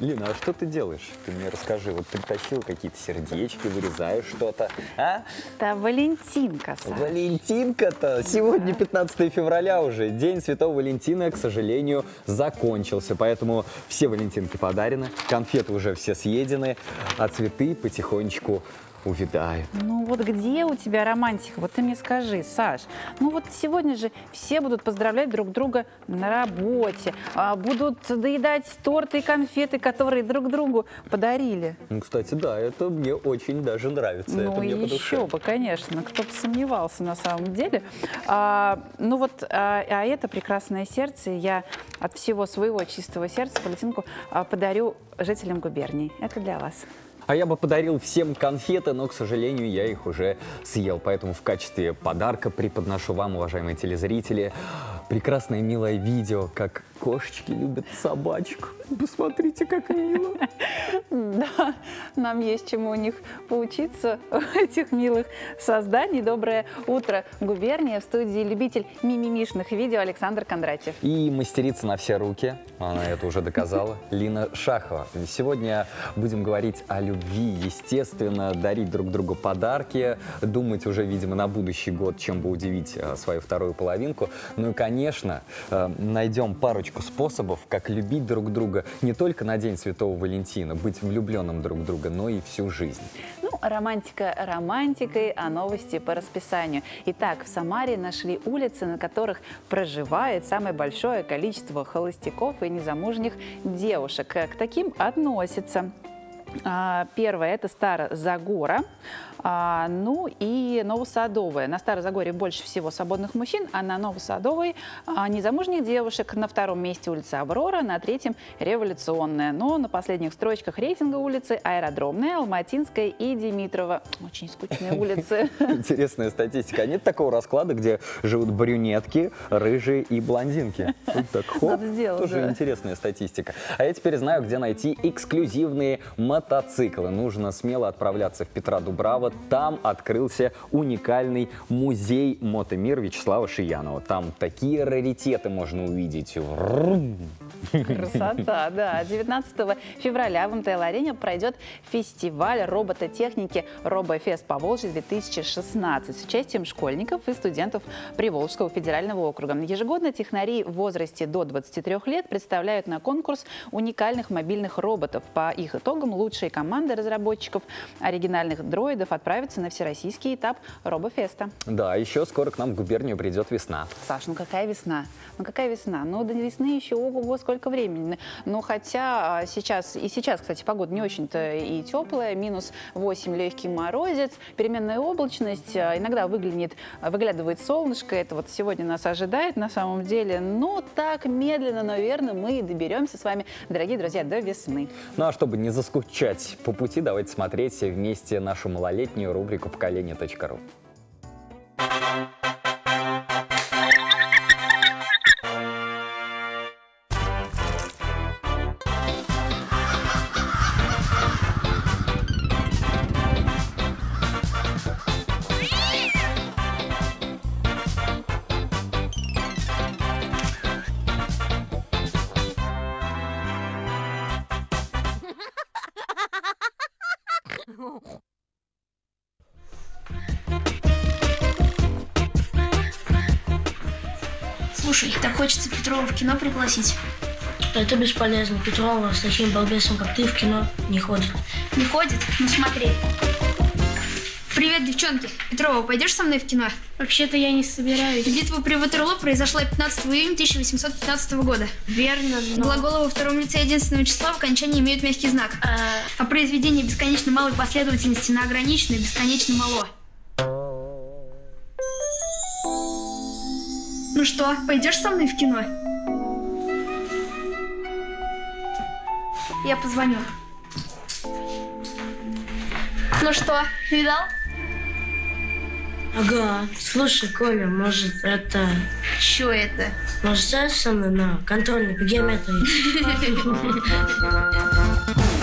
Лина, а что ты делаешь? Ты мне расскажи. Вот притащил какие-то сердечки, вырезаешь что-то. А? Да, Валентинка, Саш. Валентинка-то! Сегодня 15 февраля уже. День Святого Валентина, к сожалению, закончился. Поэтому все Валентинки подарены, конфеты уже все съедены, а цветы потихонечку увядают. Ну вот где у тебя романтика? Вот ты мне скажи, Саш. Ну вот сегодня же все будут поздравлять друг друга на работе, а, будут доедать торты и конфеты, которые друг другу подарили. Ну, кстати, да, это мне очень даже нравится. это Ну мне по душе. еще бы, конечно, кто бы сомневался на самом деле. А, ну вот, а, а это прекрасное сердце я от всего своего чистого сердца Валентинку а, подарю жителям губернии. Это для вас. А я бы подарил всем конфеты, но, к сожалению, я их уже съел. Поэтому в качестве подарка преподношу вам, уважаемые телезрители, прекрасное милое видео, как кошечки любят собачку. Посмотрите, как мило. Да, нам есть чему у них поучиться, у этих милых созданий. Доброе утро, губерния. В студии любитель мимимишных видео Александр Кондратьев. И мастерица на все руки, она это уже доказала, Лина Шахова. Сегодня будем говорить о любви, естественно, дарить друг другу подарки, думать уже, видимо, на будущий год, чем бы удивить э, свою вторую половинку. Ну и, конечно, э, найдем парочку способов, как любить друг друга не только на День Святого Валентина, быть влюбленным друг в друга, но и всю жизнь. Ну, романтика романтикой, а новости по расписанию. Итак, в Самаре нашли улицы, на которых проживает самое большое количество холостяков и незамужних девушек. К таким относятся а, Первое – это Старозагора, а, ну и Новосадовая. На Старозагоре больше всего свободных мужчин, а на Новосадовой а, незамужних девушек. На втором месте улица Аврора, на третьем – Революционная. Но на последних строчках рейтинга улицы Аэродромная, Алматинская и Димитрова. Очень скучные улицы. Интересная статистика. А нет такого расклада, где живут брюнетки, рыжие и блондинки? Вот так, хоп, сделать, тоже да. интересная статистика. А я теперь знаю, где найти эксклюзивные мотоциклы. Нужно смело отправляться в Петра Дубрава. Там открылся уникальный музей Мотомир Вячеслава Шиянова. Там такие раритеты можно увидеть. Красота, да. 19 февраля в МТЛ-арене пройдет фестиваль робототехники «Робофест Поволжье 2016» с участием школьников и студентов Приволжского федерального округа. Ежегодно технари в возрасте до 23 лет представляют на конкурс уникальных мобильных роботов. По их итогам лучшие команды разработчиков оригинальных дроидов отправятся на всероссийский этап Робофеста. Да, еще скоро к нам в губернию придет весна. Саш, ну какая весна? Ну какая весна? Ну до весны еще ого-го сколько времени. Но хотя а, сейчас, и сейчас, кстати, погода не очень-то и теплая, минус 8 легкий морозец, переменная облачность, а, иногда выглянет, выглядывает солнышко, это вот сегодня нас ожидает на самом деле, но так медленно, наверное, мы и доберемся с вами, дорогие друзья, до весны. Ну а чтобы не заскучать по пути, давайте смотреть вместе нашу малолетнюю рубрику «Поколение.ру». Слушай, пригласить. Это бесполезно. Петрова с таким балбесом, как ты, в кино не ходит. Не ходит? Ну смотри. Привет, девчонки. Петрова, пойдешь со мной в кино? Вообще-то я не собираюсь. Битва при Ватерлоо произошла 15 июня 1815 года. Верно, но... Глаголы во втором лице единственного числа в окончании имеют мягкий знак. А, А произведение бесконечно малой последовательности на ограниченное бесконечно мало. Ну что, пойдешь со мной в кино? Я позвоню. Ну что, видал? ага. Слушай, Коля, может, это... Чё это? Может, сядешь со мной на контрольный по геометрии?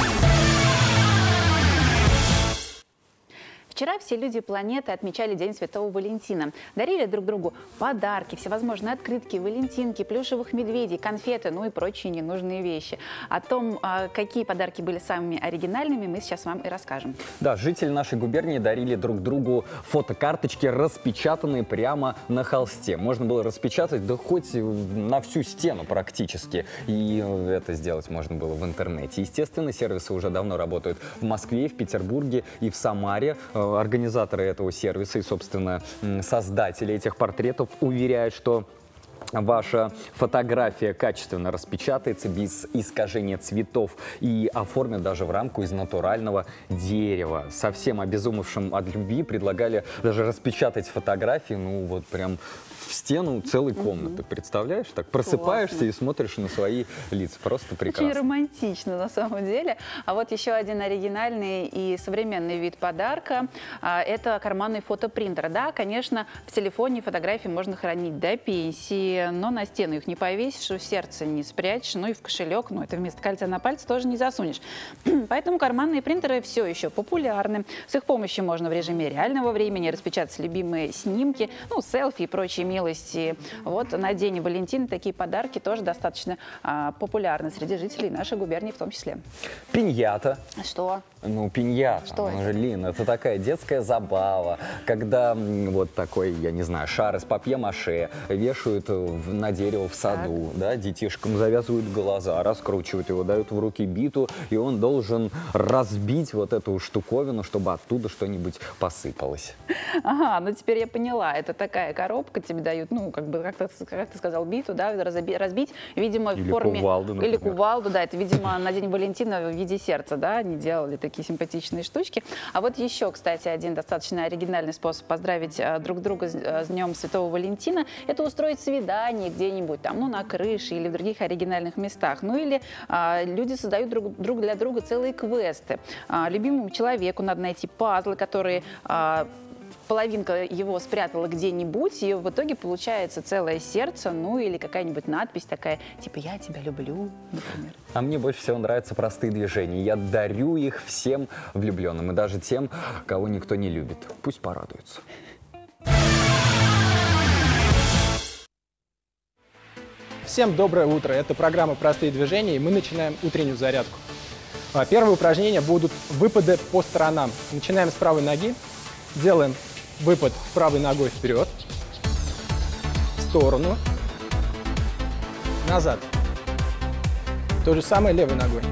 Вчера все люди планеты отмечали День Святого Валентина. Дарили друг другу подарки, всевозможные открытки, валентинки, плюшевых медведей, конфеты, ну и прочие ненужные вещи. О том, а, какие подарки были самыми оригинальными, мы сейчас вам и расскажем. Да, жители нашей губернии дарили друг другу фотокарточки, распечатанные прямо на холсте. Можно было распечатать, да хоть на всю стену практически. И это сделать можно было в интернете. Естественно, сервисы уже давно работают в Москве, в Петербурге и в Самаре. Организаторы этого сервиса и, собственно, создатели этих портретов уверяют, что Ваша фотография качественно распечатается без искажения цветов и оформят даже в рамку из натурального дерева. Совсем обезумевшим от любви предлагали даже распечатать фотографии, ну вот прям в стену целой комнаты. Представляешь? Так просыпаешься Классно. и смотришь на свои лица. Просто Очень прекрасно. романтично на самом деле. А вот еще один оригинальный и современный вид подарка а, – это карманный фотопринтер. Да, конечно, в телефоне фотографии можно хранить до пенсии, но на стену их не повесишь, в сердце не спрячешь, ну и в кошелек, ну это вместо кольца на пальце тоже не засунешь. Поэтому карманные принтеры все еще популярны. С их помощью можно в режиме реального времени распечатать любимые снимки, ну, селфи и прочие милости. Вот на День Валентина такие подарки тоже достаточно а, популярны среди жителей нашей губернии в том числе. Пиньята. Что? Ну, пиньята. Что ну, же, Лин, это такая детская забава, когда вот такой, я не знаю, шар из папье-маше вешают в- на дерево в саду, да, детишкам завязывают глаза, раскручивают его, дают в руки биту, и он должен разбить вот эту штуковину, чтобы оттуда что-нибудь посыпалось. Ага, ну теперь я поняла. Это такая коробка, тебе дают, ну, как бы, как, ты- как ты сказал, биту, да, разоби- разбить, видимо, Или в форме... кувалду, Или кувалду, да, это, видимо, на День Валентина в виде сердца, да, они делали такие симпатичные штучки. А вот еще, кстати, один достаточно оригинальный способ поздравить а, друг друга с, а, с Днем Святого Валентина, это устроить свидание где-нибудь там, ну, на крыше или в других оригинальных местах. Ну, или а, люди создают друг, друг для друга целые квесты. А, любимому человеку надо найти пазлы, которые а, половинка его спрятала где-нибудь, и в итоге получается целое сердце, ну или какая-нибудь надпись такая, типа «Я тебя люблю», например. А мне больше всего нравятся простые движения. Я дарю их всем влюбленным и даже тем, кого никто не любит. Пусть порадуются. Всем доброе утро. Это программа «Простые движения», и мы начинаем утреннюю зарядку. А, Первые упражнения будут выпады по сторонам. Начинаем с правой ноги. Делаем выпад правой ногой вперед, в сторону, назад. То же самое левой ногой.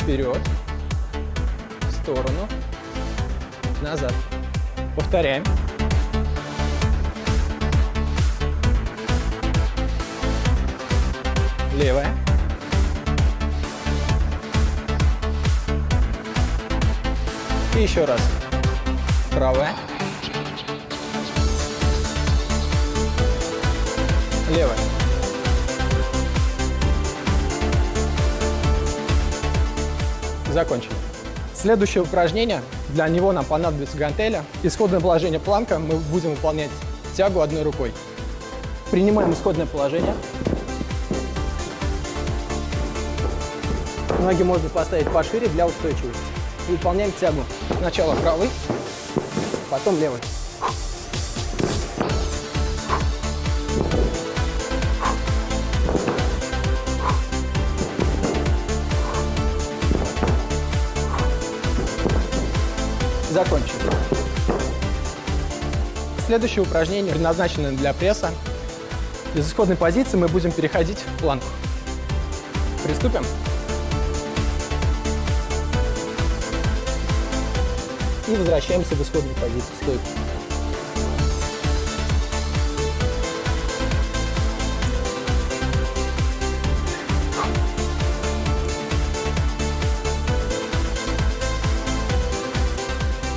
Вперед, в сторону, назад. Повторяем. Левая. И еще раз. Правая. Левая. Закончили. Следующее упражнение. Для него нам понадобится гантеля. Исходное положение планка. Мы будем выполнять тягу одной рукой. Принимаем исходное положение. Ноги можно поставить пошире для устойчивости. Выполняем тягу. Сначала правый, потом левый. Закончили. Следующее упражнение предназначено для пресса. Из исходной позиции мы будем переходить в планку. Приступим. И возвращаемся в исходную позицию стойки.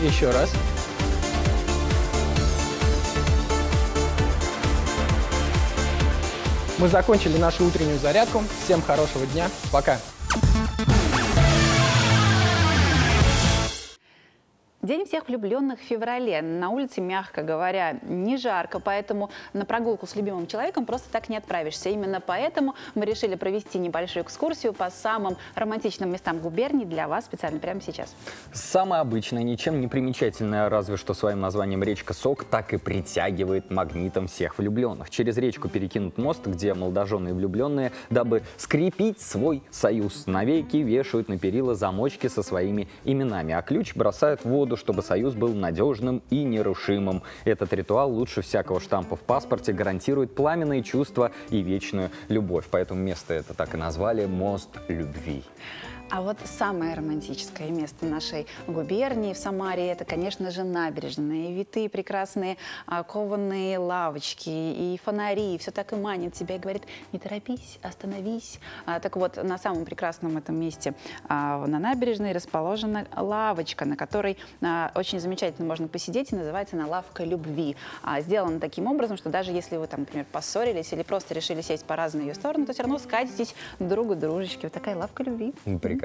Еще раз. Мы закончили нашу утреннюю зарядку. Всем хорошего дня. Пока. Всех влюбленных в феврале. На улице, мягко говоря, не жарко, поэтому на прогулку с любимым человеком просто так не отправишься. Именно поэтому мы решили провести небольшую экскурсию по самым романтичным местам губернии для вас специально прямо сейчас. Самая обычная, ничем не примечательная, разве что своим названием речка Сок так и притягивает магнитом всех влюбленных. Через речку перекинут мост, где молодожены и влюбленные, дабы скрепить свой союз, навеки вешают на перила замочки со своими именами, а ключ бросают в воду, чтобы союз был надежным и нерушимым. Этот ритуал лучше всякого штампа в паспорте гарантирует пламенные чувства и вечную любовь. Поэтому место это так и назвали «Мост любви». А вот самое романтическое место нашей губернии в Самаре – это, конечно же, набережные. Витые прекрасные а, кованые лавочки и фонари. Все так и манит тебя и говорит, не торопись, остановись. А, так вот, на самом прекрасном этом месте а, на набережной расположена лавочка, на которой а, очень замечательно можно посидеть, и называется она «Лавка любви». А, сделана таким образом, что даже если вы, там, например, поссорились или просто решили сесть по разные ее стороны, то все равно скатитесь друг к дружечке. Вот такая лавка любви прекрасно.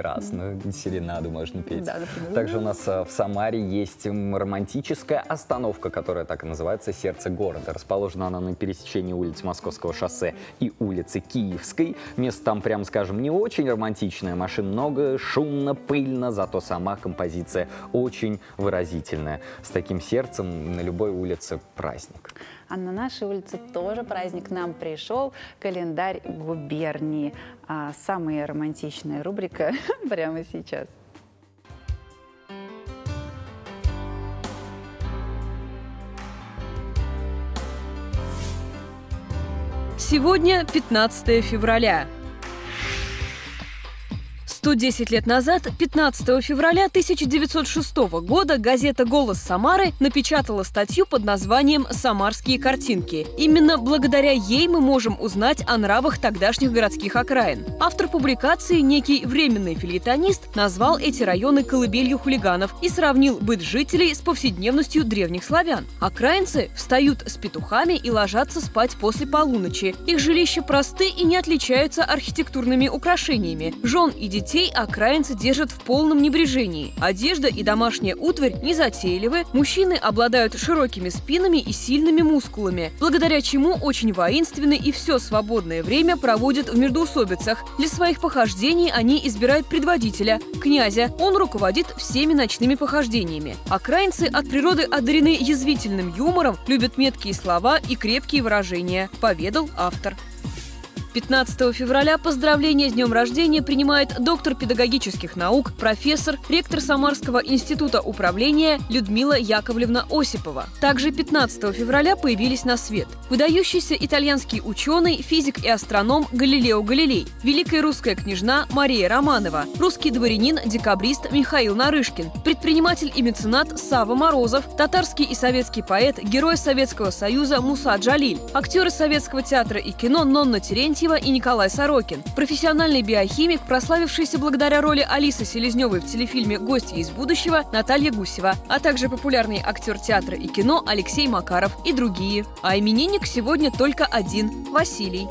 Серенаду можно петь. Да, например. Также у нас а, в Самаре есть романтическая остановка, которая так и называется «Сердце города». Расположена она на пересечении улиц Московского шоссе и улицы Киевской. Место там, прямо скажем, не очень романтичное. Машин много, шумно, пыльно, зато сама композиция очень выразительная. С таким сердцем на любой улице праздник. А на нашей улице тоже праздник нам пришел. Календарь губернии. А самая романтичная рубрика прямо сейчас. Сегодня 15 февраля. 110 лет назад, 15 февраля 1906 года, газета «Голос Самары» напечатала статью под названием «Самарские картинки». Именно благодаря ей мы можем узнать о нравах тогдашних городских окраин. Автор публикации, некий временный филитонист, назвал эти районы колыбелью хулиганов и сравнил быт жителей с повседневностью древних славян. Окраинцы встают с петухами и ложатся спать после полуночи. Их жилища просты и не отличаются архитектурными украшениями. Жен и детей окраинцы держат в полном небрежении. Одежда и домашняя утварь незатейливы, мужчины обладают широкими спинами и сильными мускулами, благодаря чему очень воинственны и все свободное время проводят в междоусобицах. Для своих похождений они избирают предводителя – князя. Он руководит всеми ночными похождениями. Окраинцы от природы одарены язвительным юмором, любят меткие слова и крепкие выражения, поведал автор. 15 февраля поздравления с днем рождения принимает доктор педагогических наук, профессор, ректор Самарского института управления Людмила Яковлевна Осипова. Также 15 февраля появились на свет выдающийся итальянский ученый, физик и астроном Галилео Галилей, великая русская княжна Мария Романова, русский дворянин, декабрист Михаил Нарышкин, предприниматель и меценат Сава Морозов, татарский и советский поэт, герой Советского Союза Муса Джалиль, актеры Советского театра и кино Нонна Терентьева и Николай Сорокин, профессиональный биохимик, прославившийся благодаря роли Алисы Селезневой в телефильме «Гостья из будущего» Наталья Гусева, а также популярный актер театра и кино Алексей Макаров и другие. А именинник сегодня только один – Василий.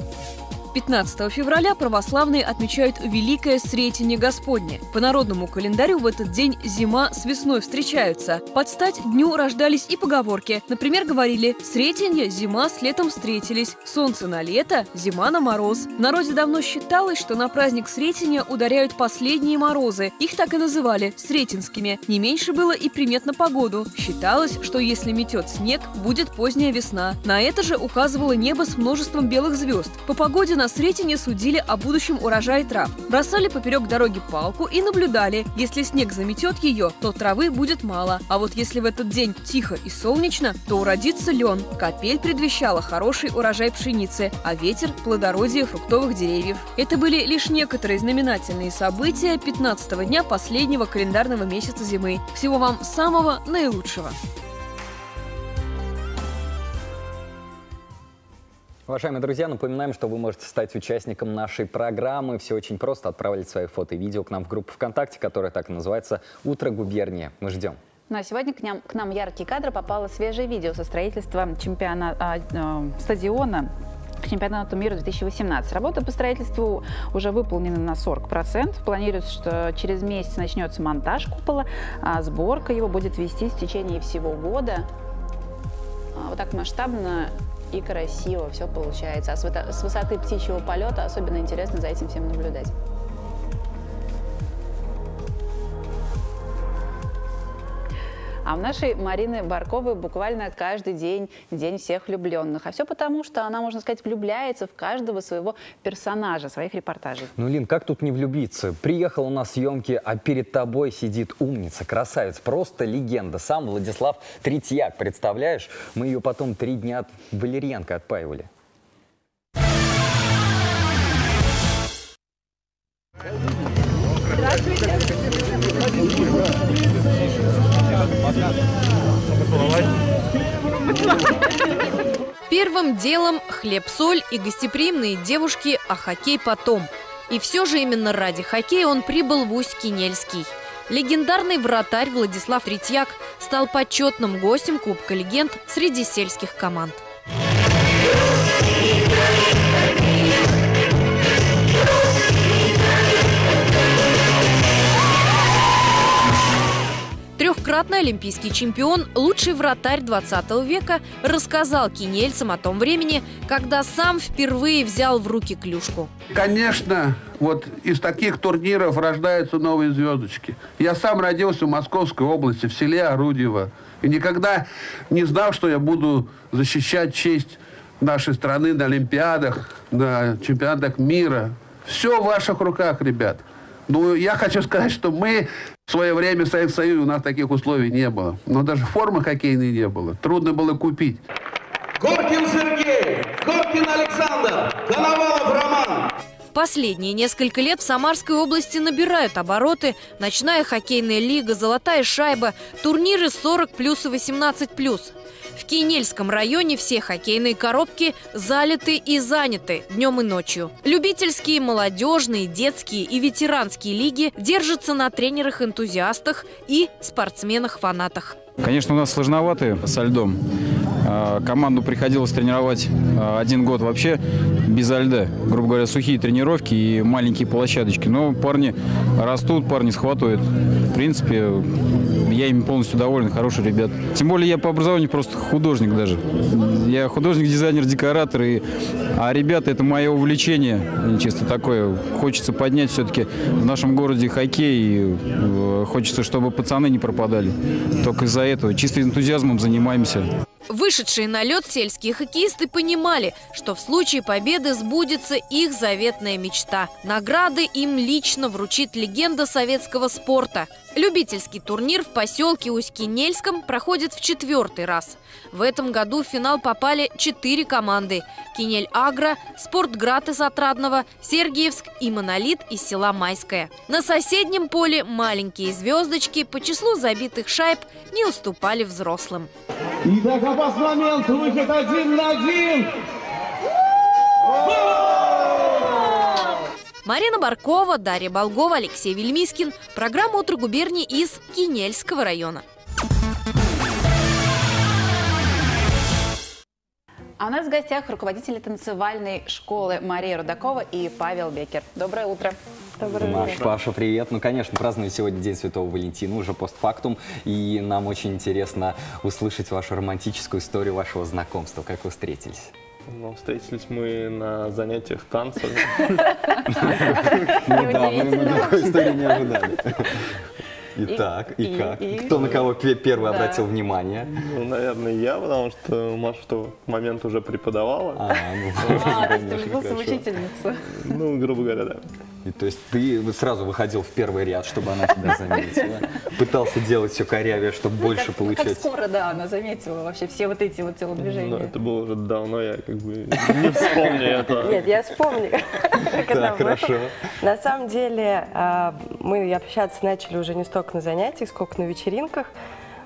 15 февраля православные отмечают Великое Сретение Господне. По народному календарю в этот день зима с весной встречаются. Под стать дню рождались и поговорки. Например, говорили «Сретенье, зима с летом встретились», «Солнце на лето, зима на мороз». В народе давно считалось, что на праздник Сретения ударяют последние морозы. Их так и называли – Сретенскими. Не меньше было и примет на погоду. Считалось, что если метет снег, будет поздняя весна. На это же указывало небо с множеством белых звезд. По погоде на Сретене судили о будущем урожае трав. Бросали поперек дороги палку и наблюдали. Если снег заметет ее, то травы будет мало. А вот если в этот день тихо и солнечно, то уродится лен. Капель предвещала хороший урожай пшеницы, а ветер – плодородие фруктовых деревьев. Это были лишь некоторые знаменательные события 15 дня последнего календарного месяца зимы. Всего вам самого наилучшего! Уважаемые друзья, напоминаем, что вы можете стать участником нашей программы. Все очень просто. Отправлять свои фото и видео к нам в группу ВКонтакте, которая так и называется «Утро губерния». Мы ждем. Ну а сегодня к нам, к нам яркие кадры попало свежее видео со строительства чемпиона, а, а, стадиона чемпионату мира 2018. Работа по строительству уже выполнена на 40%. Планируется, что через месяц начнется монтаж купола, а сборка его будет вестись в течение всего года. А, Вот так масштабно и красиво все получается. А с высоты- птичьего полета особенно интересно за этим всем наблюдать. А у нашей Марины Барковой буквально каждый день день всех влюбленных. А все потому, что она, можно сказать, влюбляется в каждого своего персонажа, своих репортажей. Ну, Лин, как тут не влюбиться? Приехал на съемки, а перед тобой сидит умница, красавец, просто легенда. Сам Владислав Третьяк, представляешь? Мы ее потом три дня от валерьянка отпаивали. Первым делом хлеб-соль и гостеприимные девушки, а хоккей потом. И все же именно ради хоккея он прибыл в Усть-Кинельский. Легендарный вратарь Владислав Третьяк стал почетным гостем Кубка легенд среди сельских команд. Трехкратный олимпийский чемпион, лучший вратарь 20 века, рассказал кинельцам о том времени, когда сам впервые взял в руки клюшку. Конечно, вот из таких турниров рождаются новые звездочки. Я сам родился в Московской области, в селе Орудьево. И никогда не знал, что я буду защищать честь нашей страны на Олимпиадах, на чемпионатах мира. Все в ваших руках, ребят. Ну, я хочу сказать, что мы в свое время в Советском Союзе у нас таких условий не было. Но даже формы хоккейной не было. Трудно было купить. Горкин Сергей, Горкин Александр, Коновалов Роман. В последние несколько лет в Самарской области набирают обороты ночная хоккейная лига, золотая шайба, турниры 40 плюс и 18 плюс. В Кинельском районе все хоккейные коробки залиты и заняты днем и ночью. Любительские, молодежные, детские и ветеранские лиги держатся на тренерах-энтузиастах и спортсменах-фанатах. Конечно, у нас сложновато со льдом. А, Команду приходилось тренировать а, один год вообще без льда. Грубо говоря, сухие тренировки и маленькие площадочки. Но парни растут, парни схватывают. В принципе, я ими полностью доволен, хорошие ребята. Тем более я по образованию просто художник даже. Я художник, дизайнер, декоратор. И... А ребята, это мое увлечение. Чисто такое. Хочется поднять все-таки в нашем городе хоккей. И, э, Хочется, чтобы пацаны не пропадали. Только из-за этого. Чисто энтузиазмом занимаемся. Вышедшие на лед сельские хоккеисты понимали, что в случае победы сбудется их заветная мечта. Награды им лично вручит легенда советского спорта. Любительский турнир в поселке Усть-Кинельском проходит в четвертый раз. В этом году в финал попали четыре команды. Кинель-Агро, Спортград из Отрадного, Сергиевск и Монолит из села Майское. На соседнем поле маленькие звездочки по числу забитых шайб не уступали взрослым. Итак, опасный момент, выход один на один. Марина Баркова, Дарья Болгова, Алексей Вельмискин. Программа «Утро губернии» из Кинельского района. А у нас в гостях руководители танцевальной школы Мария Рудакова и Павел Бекер. Доброе утро. Маш, Паша, привет. Ну, конечно, празднуем сегодня День Святого Валентина, уже постфактум. И нам очень интересно услышать вашу романтическую историю вашего знакомства. Как вы встретились? Ну, встретились мы на занятиях танцами. Ну да, мы такой истории не ожидали. Итак, и и- как? и- Кто на кого пе- первый Да. обратил внимание? Ну, наверное, я, потому что Маша в тот момент уже преподавала. А, ну, А, ты учительницу. Ну, грубо говоря, да. И то есть ты сразу выходил в первый ряд, чтобы она тебя заметила. Пытался делать все корявее, чтобы больше Как- Как получать. скоро, да, она заметила вообще все вот эти вот Но телодвижения. это было уже давно, я как бы не вспомню это. Нет, я вспомню. как было. хорошо. На самом деле а, мы общаться начали уже не столько на занятиях, сколько на вечеринках.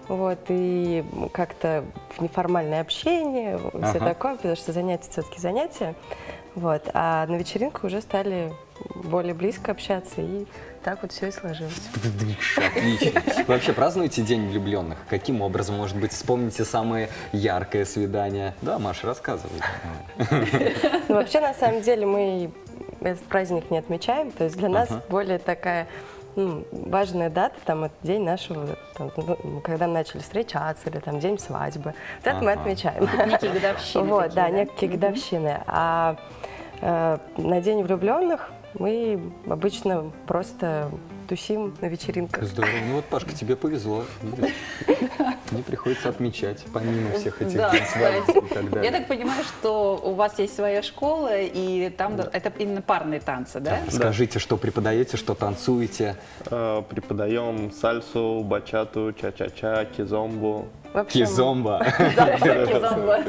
Вот, и как-то в неформальное общение, все такое, потому что занятия все-таки занятия. Вот, а на вечеринках уже стали более близко общаться и так вот все и сложилось. Отлично. Вы вообще празднуете День влюбленных? Каким образом? Может быть, вспомните самое яркое свидание? Да, Маша, рассказывай. Ну, вообще, на самом деле, мы этот праздник не отмечаем. То есть для нас Ага. более такая ну, важная дата, там, это день нашего, там, ну, когда мы начали встречаться, или там день свадьбы. Вот это мы Ага. отмечаем. Некие годовщины Вот, такие, да, да? некие годовщины. А э, на день влюбленных мы обычно просто тусим на вечеринках. Здорово. Ну вот, Пашка, тебе повезло. Видишь? Не приходится отмечать, помимо всех этих Да, и так Я далее. так понимаю, что у вас есть своя школа, и там да, это именно парные танцы, да? Скажите, что преподаете, что танцуете? Э, Преподаем сальсу, бачату, ча-ча-ча, кизомбу. В общем, Кизомба. Кизомба.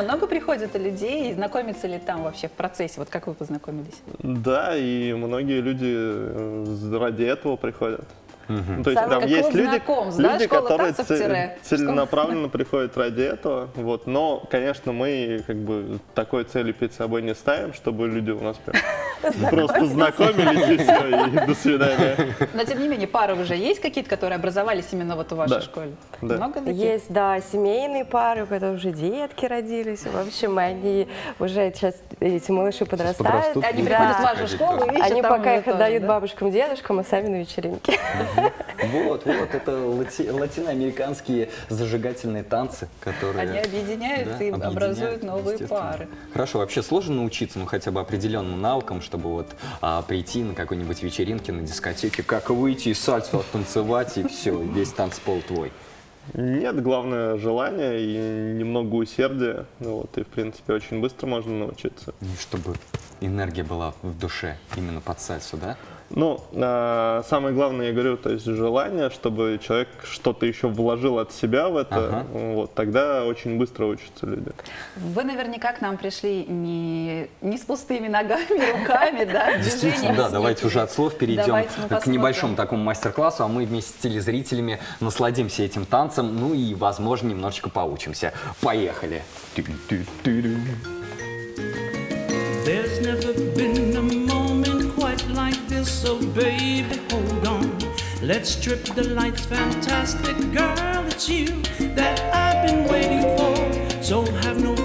Много приходит людей, и знакомятся ли там вообще в процессе? Вот как вы познакомились? Да, и многие люди э, ради этого приходят. Ну, то есть там есть люди, знакомств, да, люди школа которые ц- целенаправленно приходят ради этого. Вот. Но, конечно, мы как бы такой цели перед собой не ставим, чтобы люди у нас просто знакомились и все, и до свидания. Но тем не менее, пары уже есть какие-то, которые образовались именно вот в вашей школе? Да. Много таких? Есть, да, семейные пары, у которых уже детки родились. В общем, они уже сейчас, эти малыши подрастают. Они приходят в вашу школу и Они пока их отдают да? бабушкам, дедушкам, а сами на вечеринке. Вот, вот, это лати- латиноамериканские зажигательные танцы, которые... Они объединяют Да, и образуют новые пары. Хорошо, вообще сложно научиться, ну, хотя бы определенным навыкам, чтобы вот а, прийти на какой-нибудь вечеринке, на дискотеке, как выйти и сальсу оттанцевать, и все, весь танцпол твой. Нет, главное желание и немного усердия. Ну, вот, и, в принципе, очень быстро можно научиться. Ну, чтобы энергия была в душе, именно под сальсу, да? Ну, а, самое главное, я говорю, то есть желание, чтобы человек что-то еще вложил от себя в это, Ага. вот, тогда очень быстро учатся люди. Вы наверняка к нам пришли не, не с пустыми ногами, руками, да, Действительно, да, давайте уже от слов перейдем к небольшому такому мастер-классу, а мы вместе с телезрителями насладимся этим танцем, ну и, возможно, немножечко поучимся. Поехали! There's so baby, hold on. Let's trip the lights, fantastic girl, it's you that I've been waiting for. So have no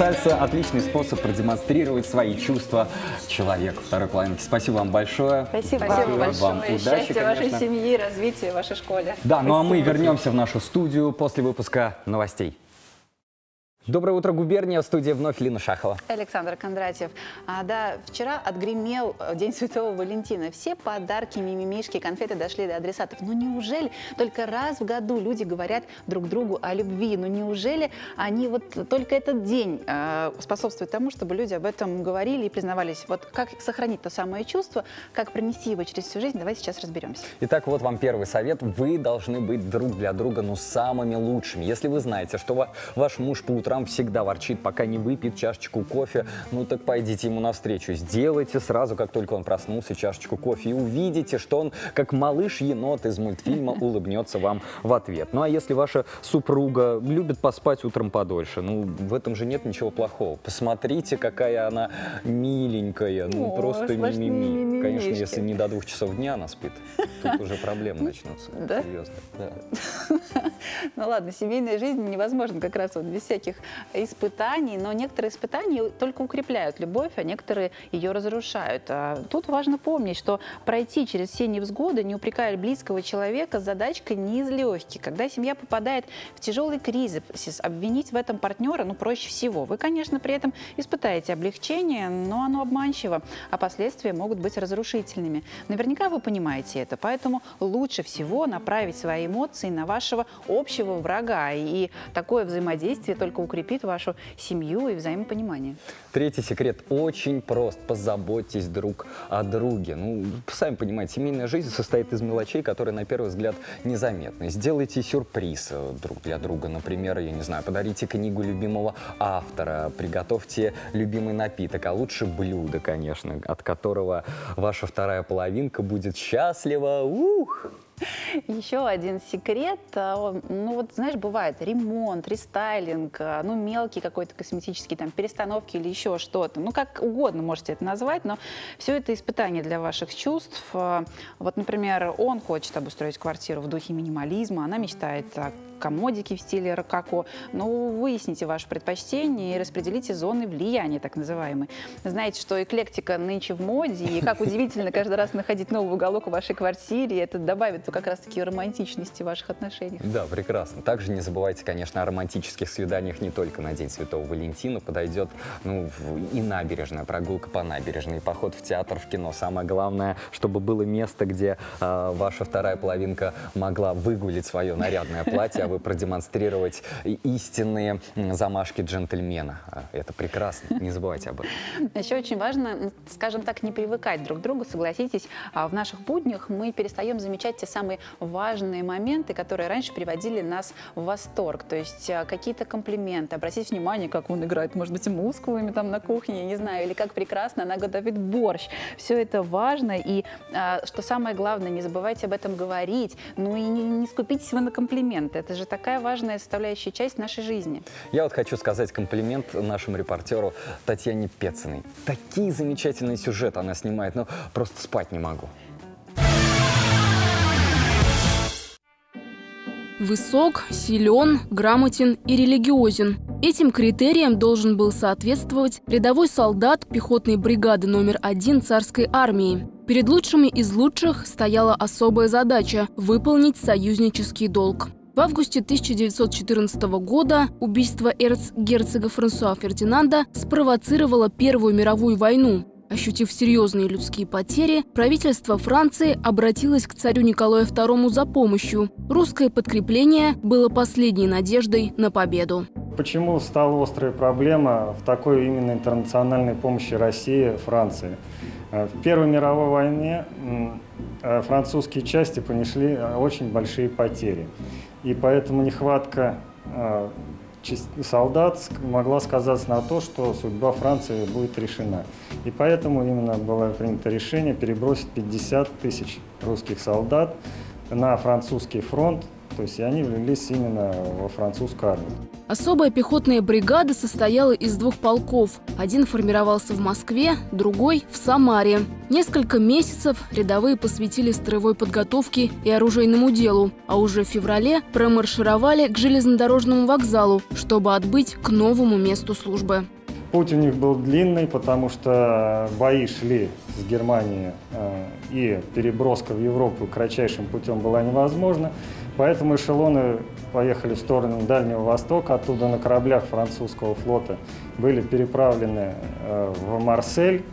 сальса – отличный способ продемонстрировать свои чувства человеку второй половинки. Спасибо вам большое. Спасибо, Спасибо вам. большое. Вам удачи, Счастья вашей конечно. семьи, развития вашей школе. Да, ну а мы вернемся в нашу студию после выпуска новостей. Доброе утро, губерния. В студии вновь Лина Шахова. Александр Кондратьев. А, да, вчера отгремел э, День Святого Валентина. Все подарки, мимимишки, конфеты дошли до адресатов. Но неужели только раз в году люди говорят друг другу о любви? Ну неужели они вот только этот день э, способствует тому, чтобы люди об этом говорили и признавались? Вот как сохранить то самое чувство, как пронести его через всю жизнь, давайте сейчас разберемся. Итак, вот вам первый совет. Вы должны быть друг для друга, ну, самыми лучшими. Если вы знаете, что ва- ваш муж по утрам всегда ворчит, пока не выпьет чашечку кофе, ну, так пойдите ему навстречу. Сделайте сразу, как только он проснулся, чашечку кофе и увидите, что он, как малыш-енот из мультфильма, улыбнется вам в ответ. Ну, а если ваша супруга любит поспать утром подольше, ну, в этом же нет ничего плохого. Посмотрите, какая она миленькая, ну, О, просто мимими. Конечно, если не до двух часов дня она спит, тут уже проблемы начнутся. Да? Серьезно. Да. Ну ладно, семейная жизнь невозможна как раз вот без всяких испытаний, но некоторые испытания только укрепляют любовь, а некоторые ее разрушают. А тут важно помнить, что пройти через все невзгоды, не упрекая близкого человека, задачка не из легких. Когда семья попадает в тяжелый кризис, обвинить в этом партнера, ну, проще всего. Вы, конечно, при этом испытаете облегчение, но оно обманчиво, а последствия могут быть разрушительными. Наверняка вы понимаете это, поэтому лучше всего направить свои эмоции на вашего общего врага. И такое взаимодействие только укрепит вашу семью и взаимопонимание. Третий секрет очень прост. Позаботьтесь друг о друге. Ну, сами понимаете, семейная жизнь состоит из мелочей, которые на первый взгляд незаметны. Сделайте сюрприз э, друг для друга. Например, я не знаю, подарите книгу любимого автора, приготовьте любимый напиток, а лучше блюдо, конечно, от которого ваша вторая половинка будет счастлива. Ух! Еще один секрет. а, Ну вот, знаешь, бывает ремонт, рестайлинг, а, ну мелкий какой-то косметический, там, перестановки или еще что-то. Ну как угодно можете это назвать, но все это испытание для ваших чувств. А, Вот, например, он хочет обустроить квартиру в духе минимализма, она мечтает о комодике в стиле рококо. Ну, выясните ваше предпочтение и распределите зоны влияния, так называемые. Знаете, что эклектика нынче в моде, и как удивительно каждый раз находить новый уголок в вашей квартире, это добавит как раз-таки романтичности ваших отношениях. Да, прекрасно. Также не забывайте, конечно, о романтических свиданиях не только на День Святого Валентина. Подойдет ну, и набережная, прогулка по набережной, поход в театр, в кино. Самое главное, чтобы было место, где а, ваша вторая половинка могла выгулить свое нарядное платье, а вы продемонстрировать истинные замашки джентльмена. А, Это прекрасно, не забывайте об этом. Еще очень важно, скажем так, не привыкать друг к другу. Согласитесь, а, в наших буднях мы перестаем замечать те самые важные моменты, которые раньше приводили нас в восторг. То есть а, какие-то комплименты. Обратите внимание, как он играет, может быть, мускулами там на кухне, не знаю, или как прекрасно она готовит борщ. Все это важно. И а, что самое главное, не забывайте об этом говорить. Ну и не, не скупитесь вы на комплименты. Это же такая важная составляющая часть нашей жизни. Я вот хочу сказать комплимент нашему репортеру Татьяне Пециной. Такие замечательные сюжеты она снимает, ну просто спать не могу. Высок, силен, грамотен и религиозен. Этим критериям должен был соответствовать рядовой солдат пехотной бригады номер один царской армии. Перед лучшими из лучших стояла особая задача – выполнить союзнический долг. В августе 1914 года убийство эрцгерцога Франсуа Фердинанда спровоцировало Первую мировую войну. Ощутив серьезные людские потери, правительство Франции обратилось к царю Николаю II за помощью. Русское подкрепление было последней надеждой на победу. Почему стала острая проблема в такой именно интернациональной помощи России Франции? Э, В Первой мировой войне э, французские части понесли э, очень большие потери. И поэтому нехватка солдат могла сказаться на то, что судьба Франции будет решена. И поэтому именно было принято решение перебросить 50 тысяч русских солдат на французский фронт, то есть и они влились именно во французскую армию. Особая пехотная бригада состояла из двух полков. Один формировался в Москве, другой – в Самаре. Несколько месяцев рядовые посвятили строевой подготовке и оружейному делу, а уже в феврале промаршировали к железнодорожному вокзалу, чтобы отбыть к новому месту службы. Путь у них был длинный, потому что бои шли с Германией, э, и переброска в Европу кратчайшим путем была невозможна. Поэтому эшелоны поехали в сторону Дальнего Востока, оттуда на кораблях французского флота были переправлены э, в Марсель.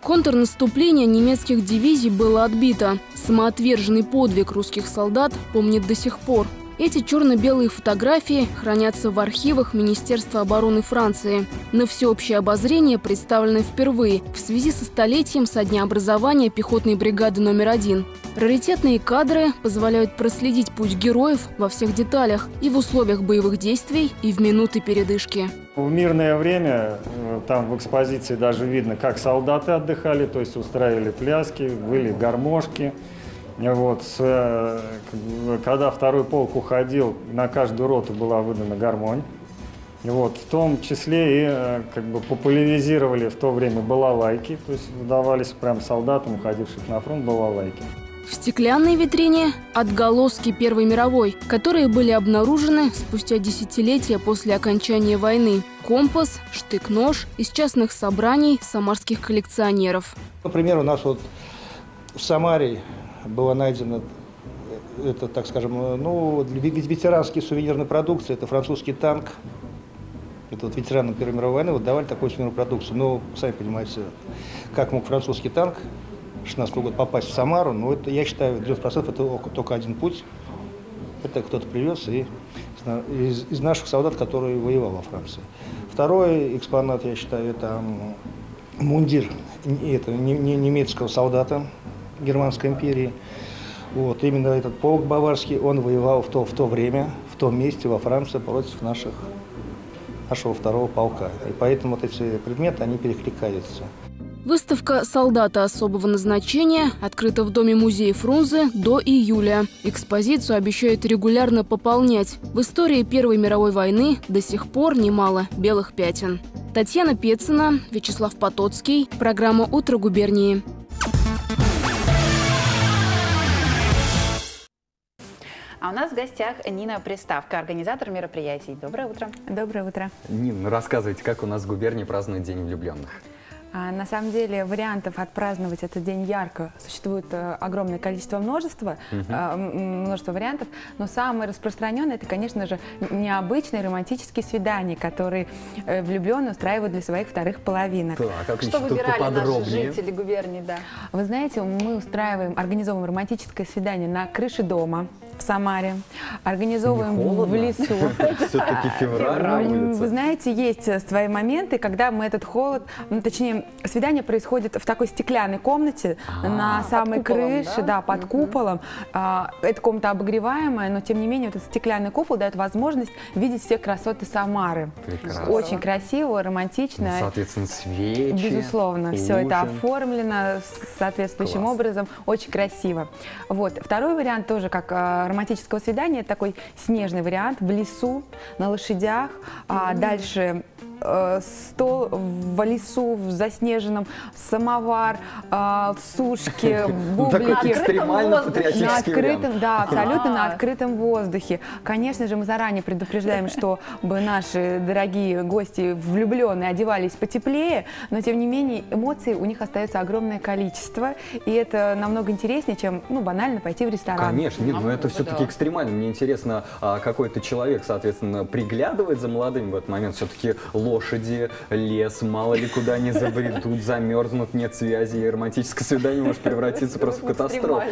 Контрнаступление немецких дивизий было отбито. Самоотверженный подвиг русских солдат помнит до сих пор. Эти черно-белые фотографии хранятся в архивах Министерства обороны Франции. На всеобщее обозрение представлены впервые в связи со столетием со дня образования пехотной бригады номер один. Раритетные кадры позволяют проследить путь героев во всех деталях и в условиях боевых действий, и в минуты передышки. В мирное время э, там в экспозиции даже видно, как солдаты отдыхали, то есть устраивали пляски, были гармошки. Вот, с, э, когда второй полк уходил, на каждую роту была выдана гармонь. Вот, в том числе и э, как бы популяризировали в то время балалайки, то есть выдавались прям солдатам, уходившим на фронт, балалайки. В стеклянной витрине отголоски Первой мировой, которые были обнаружены спустя десятилетия после окончания войны. Компас, штык-нож из частных собраний самарских коллекционеров. Например, у нас вот в Самаре была найдена это, так скажем, ну, ветеранский сувенирной продукции, это французский танк. Это вот ветеранам Первой мировой войны вот давали такую сувенирную продукцию. Но, сами понимаете, как мог французский танк 16 года попасть в Самару, но это, я считаю, 90% это только один путь. Это кто-то привез и из, из наших солдат, которые воевал во Франции. Второй экспонат, я считаю, это мундир это, немецкого солдата Германской империи. Вот, именно этот полк баварский, он воевал в то, в то время, в том месте во Франции против наших, нашего второго полка. И поэтому вот эти предметы, они перекликаются. Выставка «Солдаты особого назначения» открыта в Доме музея Фрунзе до июля. Экспозицию обещают регулярно пополнять. В истории Первой мировой войны до сих пор немало белых пятен. Татьяна Пецина, Вячеслав Потоцкий. Программа «Утро губернии». А у нас в гостях Нина Приставка, организатор мероприятий. Доброе утро. Доброе утро. Нина, ну рассказывайте, как у нас в губернии празднуют День влюбленных? А, на самом деле вариантов отпраздновать этот день ярко существует э, огромное количество множества, угу. множество вариантов, но самое распространенное это, конечно же, необычные романтические свидания, которые э, влюбленные устраивают для своих вторых половинок. Так, Что выбирали наши жители губернии, да? Вы знаете, мы устраиваем, организовываем романтическое свидание на крыше дома в Самаре, организовываем в лесу. Все-таки февраль Вы знаете, есть э, свои моменты, когда мы этот холод, точнее, свидание происходит в такой стеклянной комнате А, на самой крыше, да? под куполом. А, Эта комната обогреваемая, но тем не менее этот стеклянный купол дает возможность видеть все красоты Самары. Очень красиво, романтично. Ну, соответственно, свечи, Безусловно, все это оформлено соответствующим образом, очень красиво. Вот. Второй вариант тоже как а, романтического свидания, такой снежный вариант. В лесу, на лошадях, а дальше стол в лесу, в заснеженном, самовар, а, сушки, Ну, бублики. экстремально На открытом, да, абсолютно на А. открытом воздухе. Конечно же, мы заранее предупреждаем, что бы наши дорогие гости влюбленные одевались потеплее, но тем не менее эмоций у них остается огромное количество, и это намного интереснее, чем ну, банально пойти в ресторан. Конечно, нет, но Намного, это все-таки экстремально. Мне интересно, а какой-то человек, соответственно, приглядывает за молодыми в этот момент. Все-таки лошади, лес, мало ли куда они забредут, замерзнут, нет связи, и романтическое свидание может превратиться просто в катастрофу.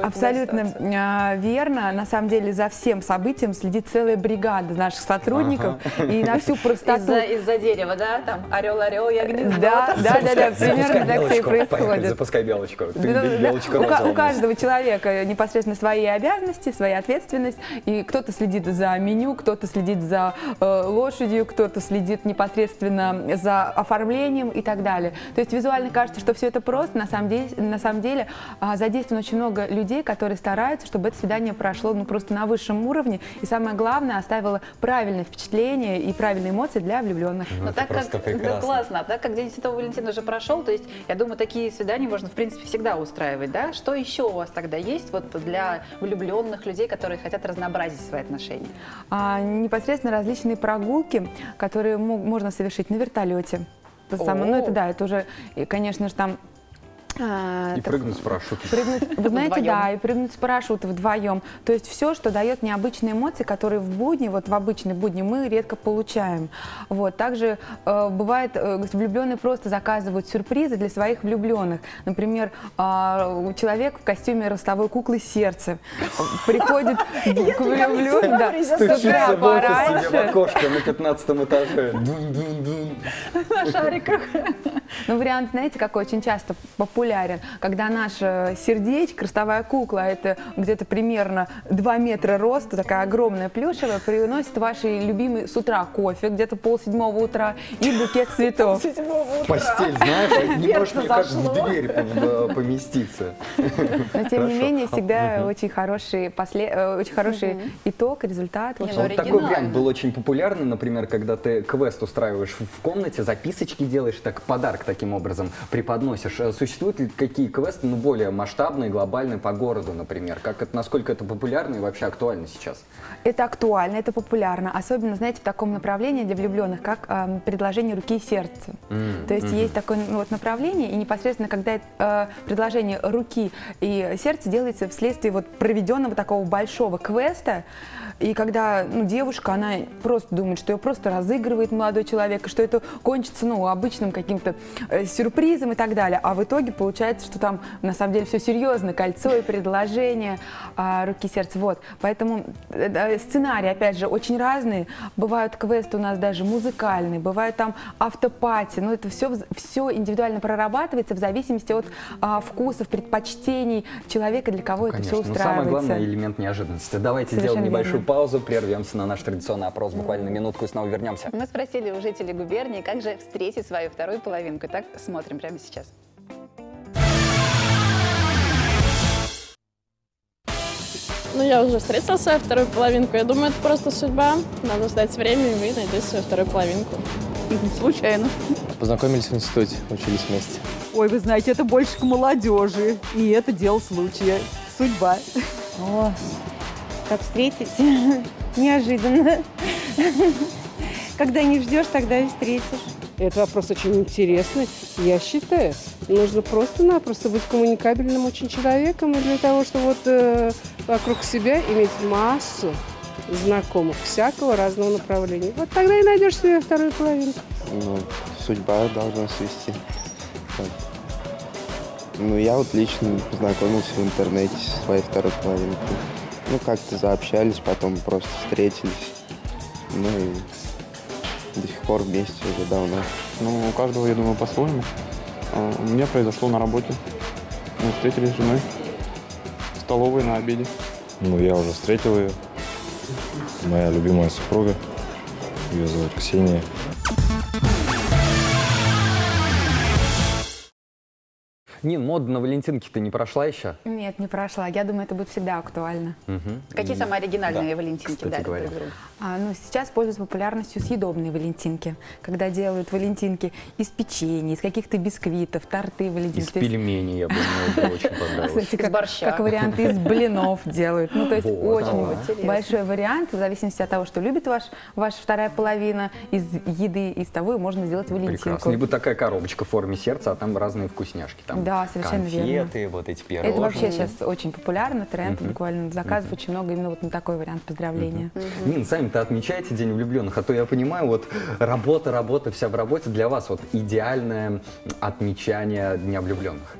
Абсолютно а, верно. На самом деле за всем событием следит целая бригада наших сотрудников. И на всю простоту... Из-за дерева, да? Там орел-орел, ягнет. Да, да, да, да, примерно так все и происходит. Запускай белочку. У каждого человека непосредственно свои обязанности, своя ответственность. И кто-то следит за меню, кто-то следит за э, лошадью, кто-то следит непосредственно за оформлением и так далее. То есть визуально кажется, что все это просто. На самом деле, на самом деле а, задействовано очень много людей, которые стараются, чтобы это свидание прошло ну, просто на высшем уровне. И самое главное, оставило правильное впечатление и правильные эмоции для влюбленных. Но так как, да, классно, а так как День Святого Валентина уже прошел, то есть, я думаю, такие свидания можно, в принципе, всегда устраивать, да? Что еще у вас тогда есть вот для влюбленных людей, которые хотят разнообразить свои отношения? А, непосредственно различные прогулки, которые мо- можно совершить на вертолете. То самое, ну это да, это уже, и, конечно же, там А, И так прыгнуть с парашюта. Прыгнуть, вы знаете, Вдвоем. да, и прыгнуть с парашюта вдвоем. То есть все, что дает необычные эмоции, которые в будни, вот в обычные будни мы редко получаем. Вот. Также э, бывает, э, влюбленные просто заказывают сюрпризы для своих влюбленных. Например, а, человек в костюме ростовой куклы сердце приходит к влюбленным, да, с утра Стучится в окошко на 15 этаже. На шариках. Ну, вариант, знаете, какой очень часто популярен, когда наша сердечко, ростовая кукла, это где-то примерно 2 метра роста, такая огромная плюшевая, приносит вашей любимой с утра кофе, где-то пол седьмого утра, и букет цветов. В постель, знаешь, не можешь никак в дверь пом- поместиться. Но, тем не менее, всегда очень хороший, после... э, очень хороший итог, результат. Общем, Вот такой вариант был очень популярный, например, когда ты квест устраиваешь в комнате, записочки делаешь, так подарок таким образом преподносишь. Э, Существуют ли какие квесты, ну, более масштабные, глобальные по городу, например? Как это, насколько это популярно и вообще актуально сейчас? Это актуально, это популярно, особенно, знаете, в таком направлении для влюбленных, как эм, предложение руки и сердца. М, То есть мгм. есть такое ну, вот направление, и непосредственно, когда э, предложение руки и сердца делается вследствие вот проведенного такого большого квеста, и когда ну, девушка, она просто думает, что ее просто разыгрывает молодой человек, что это кончится ну, обычным каким-то э, сюрпризом и так далее, а в итоге получается, что там на самом деле все серьезно, кольцо и предложение а, руки и сердца. Вот, поэтому э, э, сценарии, опять же, очень разные. Бывают квесты у нас даже музыкальные, бывают там автопати, но это все, все индивидуально прорабатывается в зависимости от а, вкусов, предпочтений человека, для кого это все Конечно, но устраивается. самое главное элемент неожиданности. Давайте Совершенно сделаем небольшую верно. Паузу, прервемся на наш традиционный опрос буквально минутку и снова вернемся. Мы спросили у жителей губернии, как же встретить свою вторую половинку. Так смотрим прямо сейчас. Ну, я уже встретила свою вторую половинку. Я думаю, это просто судьба. Надо ждать время, и вы найдете свою вторую половинку. Случайно. Познакомились в институте, учились вместе. Ой, вы знаете, это больше к молодежи. И это дело случая. Судьба. О, как встретить? Неожиданно. Когда не ждешь, тогда и встретишь. Это вопрос очень интересный. Я считаю, нужно просто-напросто быть коммуникабельным очень человеком и для того, чтобы вот э, вокруг себя иметь массу знакомых всякого разного направления. Вот тогда и найдешь себе вторую половинку. Ну, судьба должна свести. Ну, я вот лично познакомился в интернете со своей второй половинкой. Ну, как-то заобщались, потом просто встретились. Ну и до сих пор вместе уже давно. Ну, у каждого, я думаю, по-своему. А, У меня произошло на работе. Мы встретились с женой в столовой на обеде. Ну, я уже встретил ее. Моя любимая супруга. Ее зовут Ксения. Нин, мода на Валентинки-то не прошла еще? Нет, не прошла. Я думаю, это будет всегда актуально. Мгм. Какие самые оригинальные да, валентинки кстати дарят говоря. друг другу? А, ну, сейчас пользуются популярностью съедобные валентинки, когда делают валентинки из печенья, из каких-то бисквитов, торты валентинки. Из пельменей, я думаю, очень понравилось. Кстати, как, борща. как варианты из блинов делают. Ну, то есть Вот, очень ага. Большой вариант, в зависимости от того, что любит ваш, ваша вторая половина, из еды, из того и можно сделать валентинку. Прекрасно. Либо такая коробочка в форме сердца, а там разные вкусняшки. Там Да, совершенно верно. конфеты, вот эти пирожные. Это вообще сейчас очень популярно, тренд, Мгм. буквально заказов очень много именно вот на такой вариант поздравления. Нин, сами-то отмечаете День влюбленных, а то я понимаю, вот работа, работа, вся в работе. Для вас вот идеальное отмечание Дня влюбленных.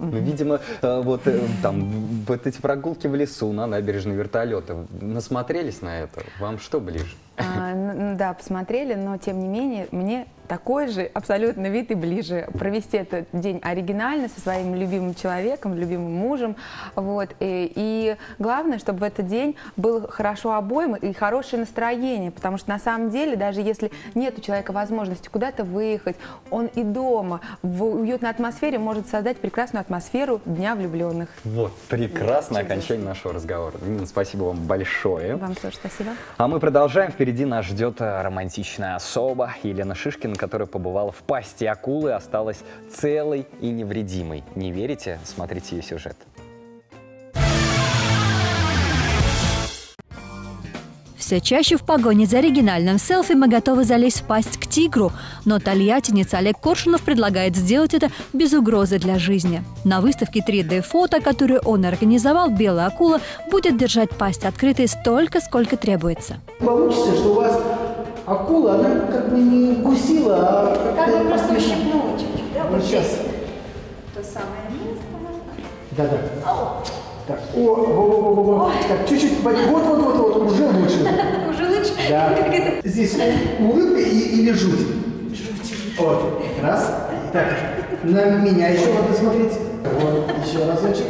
Ну, видимо, э, вот э, там вот эти прогулки в лесу, на набережной вертолеты, насмотрелись на это? Вам что ближе? А, да, посмотрели, но тем не менее мне такой же абсолютно вид и ближе провести этот день оригинально со своим любимым человеком, любимым мужем, вот. И, и главное, чтобы в этот день было хорошо обоим и хорошее настроение, потому что на самом деле даже если нет у человека возможности куда-то выехать, он и дома в уютной атмосфере может создать прекрасную атмосферу Дня влюбленных. Вот, прекрасное окончание нашего разговора. Нина, спасибо вам большое. Вам тоже спасибо. А мы продолжаем. Впереди нас ждет э, романтичная особа Елена Шишкина, которая побывала в пасти акулы, осталась целой и невредимой. Не верите? Смотрите ее сюжет. Все чаще в погоне за оригинальным селфи мы готовы залезть в пасть к тигру, но тольяттинец Олег Коршунов предлагает сделать это без угрозы для жизни. На выставке 3D-фото, которую он организовал, белая акула будет держать пасть открытой столько, сколько требуется. Получится, что у вас акула, она как бы не укусила, а Как бы просто ущипнула чуть-чуть, да? Вот Вот сейчас. То самое место. Да-да. Так, о, во, во, во, во, во. Так, чуть-чуть, вот, вот, вот, вот, уже лучше. Уже лучше? Да. Здесь улыбка и, или жуть. Вот, раз. Так, на меня еще надо смотреть. Вот, еще разочек.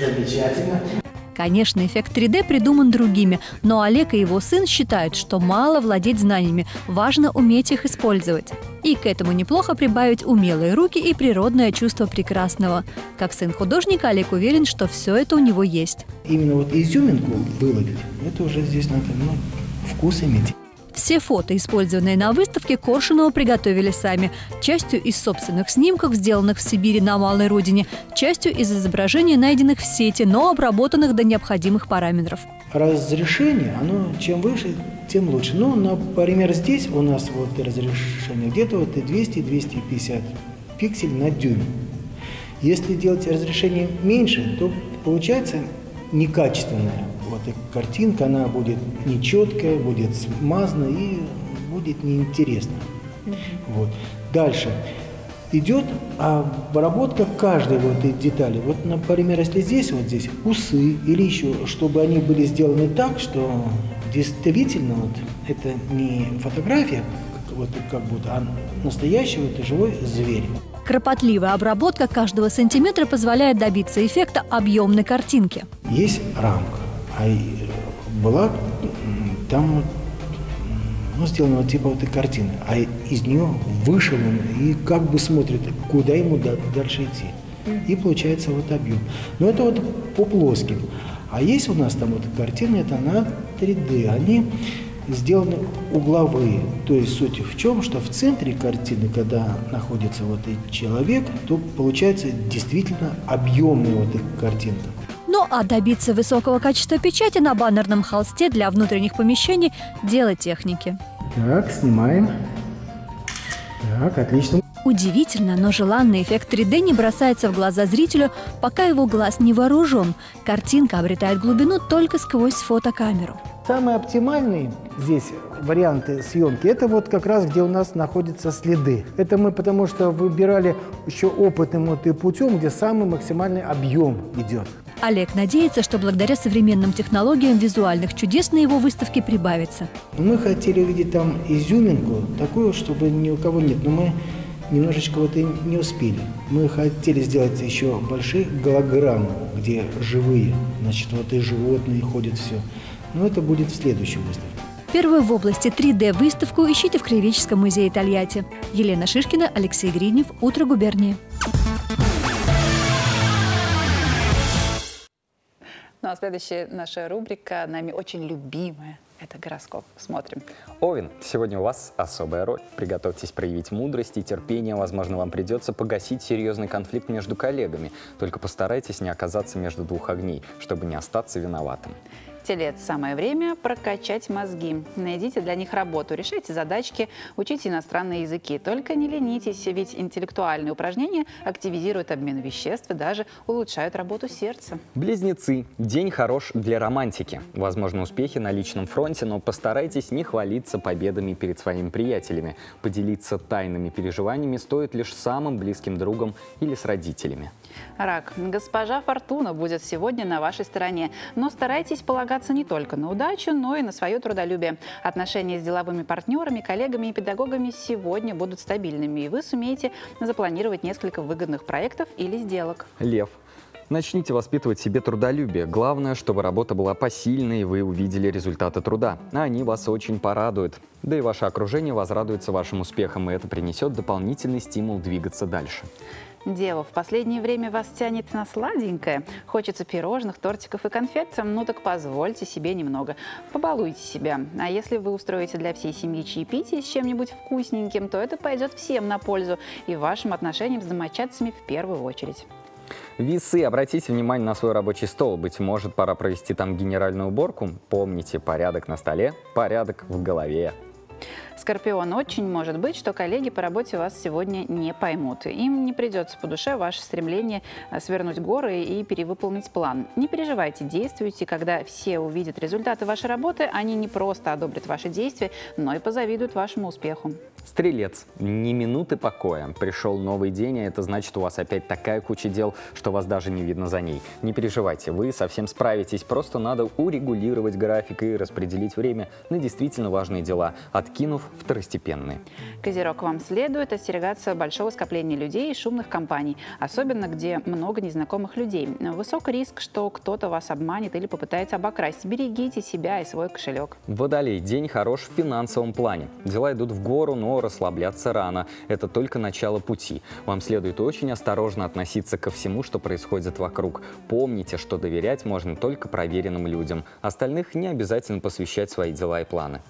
Замечательно. Конечно, эффект 3D придуман другими, но Олег и его сын считают, что мало владеть знаниями, важно уметь их использовать. И к этому неплохо прибавить умелые руки и природное чувство прекрасного. Как сын художника, Олег уверен, что все это у него есть. Именно вот изюминку выловить, это уже здесь надо, ну, вкус иметь. Все фото, использованные на выставке, Коршунова приготовили сами. Частью из собственных снимков, сделанных в Сибири на Малой Родине, частью из изображений, найденных в сети, но обработанных до необходимых параметров. Разрешение, оно чем выше, тем лучше. Ну, например, здесь у нас вот разрешение где-то вот 200-250 пикселей на дюйм. Если делать разрешение меньше, то получается некачественная вот и картинка, она будет нечеткая, будет смазана и будет неинтересно. Вот. Дальше идет обработка каждой вот этой детали. Вот, например, если здесь, вот здесь усы или еще, чтобы они были сделаны так, что действительно вот это не фотография, вот, как будто, а настоящий вот живой зверь. Кропотливая обработка каждого сантиметра позволяет добиться эффекта объемной картинки. Есть рамка, а была там ну, сделана типа вот и картины, а из нее вышел он и как бы смотрит, куда ему да- дальше идти. И получается вот объем. Но это вот по плоским. А есть у нас там вот картины, это на 3D. Они сделаны угловые. То есть суть в чем, что в центре картины, когда находится вот и человек, то получается действительно объемная вот эта картинка. Ну а добиться высокого качества печати на баннерном холсте для внутренних помещений – дело техники. Так, снимаем. Так, отлично. Удивительно, но желанный эффект 3D не бросается в глаза зрителю, пока его глаз не вооружен. Картинка обретает глубину только сквозь фотокамеру. Самые оптимальные здесь варианты съемки, это вот как раз где у нас находятся следы. Это мы потому что выбирали еще опытным вот и путем, где самый максимальный объем идет. Олег надеется, что благодаря современным технологиям визуальных чудес на его выставке прибавится. Мы хотели увидеть там изюминку, такую, чтобы ни у кого нет, но мы немножечко вот и не успели. Мы хотели сделать еще большие голограммы, где живые, значит, вот и животные ходят все. Но это будет в следующей выставке. Первую в области 3D-выставку ищите в Краеведческом музее Тольятти. Елена Шишкина, Алексей Гриднев. Утро губернии. Ну а следующая наша рубрика, нами очень любимая, это гороскоп. Смотрим. Овен, сегодня у вас особая роль. Приготовьтесь проявить мудрость и терпение. Возможно, вам придется погасить серьезный конфликт между коллегами. Только постарайтесь не оказаться между двух огней, чтобы не остаться виноватым. Телец, самое время прокачать мозги. Найдите для них работу, решайте задачки, учите иностранные языки. Только не ленитесь, ведь интеллектуальные упражнения активизируют обмен веществ и даже улучшают работу сердца. Близнецы. День хорош для романтики. Возможно, успехи на личном фронте, но постарайтесь не хвалиться победами перед своими приятелями. Поделиться тайными переживаниями стоит лишь самым близким другом или с родителями. Рак. Госпожа Фортуна будет сегодня на вашей стороне, но старайтесь полагаться не только на удачу, но и на свое трудолюбие. Отношения с деловыми партнерами, коллегами и педагогами сегодня будут стабильными, и вы сумеете запланировать несколько выгодных проектов или сделок. Лев. Начните воспитывать себе трудолюбие. Главное, чтобы работа была посильной, и вы увидели результаты труда. Они вас очень порадуют. Да и ваше окружение возрадуется вашим успехам, и это принесет дополнительный стимул двигаться дальше. Дева, в последнее время вас тянет на сладенькое. Хочется пирожных, тортиков и конфет. Ну так позвольте себе немного. Побалуйте себя. А если вы устроите для всей семьи чаепитие с чем-нибудь вкусненьким, то это пойдет всем на пользу и вашим отношениям с домочадцами в первую очередь. Весы. Обратите внимание на свой рабочий стол. Быть может, пора провести там генеральную уборку. Помните, порядок на столе, порядок в голове. Скорпион, очень может быть, что коллеги по работе вас сегодня не поймут. Им не придется по душе ваше стремление а, свернуть горы и перевыполнить план. Не переживайте, действуйте. Когда все увидят результаты вашей работы, они не просто одобрят ваши действия, но и позавидуют вашему успеху. Стрелец. Ни минуты покоя. Пришел новый день, а это значит, у вас опять такая куча дел, что вас даже не видно за ней. Не переживайте, вы совсем справитесь. Просто надо урегулировать график и распределить время на действительно важные дела, откинув второстепенные. Козерог, вам следует остерегаться большого скопления людей и шумных компаний, особенно где много незнакомых людей. Высок риск, что кто-то вас обманет или попытается обокрасть. Берегите себя и свой кошелек. Водолей. День хорош в финансовом плане. Дела идут в гору, но расслабляться рано. Это только начало пути. Вам следует очень осторожно относиться ко всему, что происходит вокруг. Помните, что доверять можно только проверенным людям. Остальных не обязательно посвящать свои дела и планы.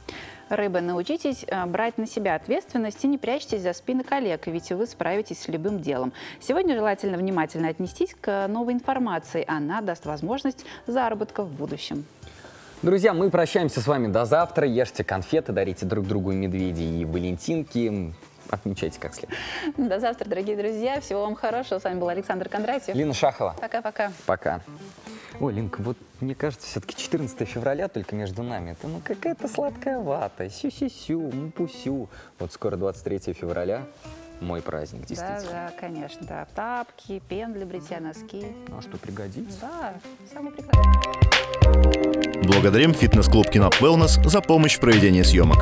Рыбы, научитесь э, брать на себя ответственность и не прячьтесь за спины коллег, ведь вы справитесь с любым делом. Сегодня желательно внимательно отнестись к новой информации. Она даст возможность заработка в будущем. Друзья, мы прощаемся с вами до завтра. Ешьте конфеты, дарите друг другу медведи и валентинки. Отмечайте как следует. До завтра, дорогие друзья. Всего вам хорошего. С вами был Александр Кондратьев. Лина Шахова. Пока-пока. Пока. Ой, Линка, вот мне кажется, все-таки 14 февраля только между нами. Это ну какая-то сладкая вата. Сю-сю-сю, мпу-сю. Вот скоро 23 февраля. Мой праздник, действительно. Да, да, конечно, да. Тапки, пен для бритья, носки. Ну, а что, пригодится? Да, самый прекрасный. Благодарим фитнес-клуб Киноп Wellness за помощь в проведении съемок.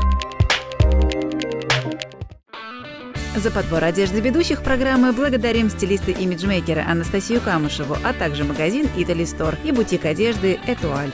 За подбор одежды ведущих программы благодарим стилиста имиджмейкера Анастасию Камышеву, а также магазин Italy Store и бутик одежды «Этуаль».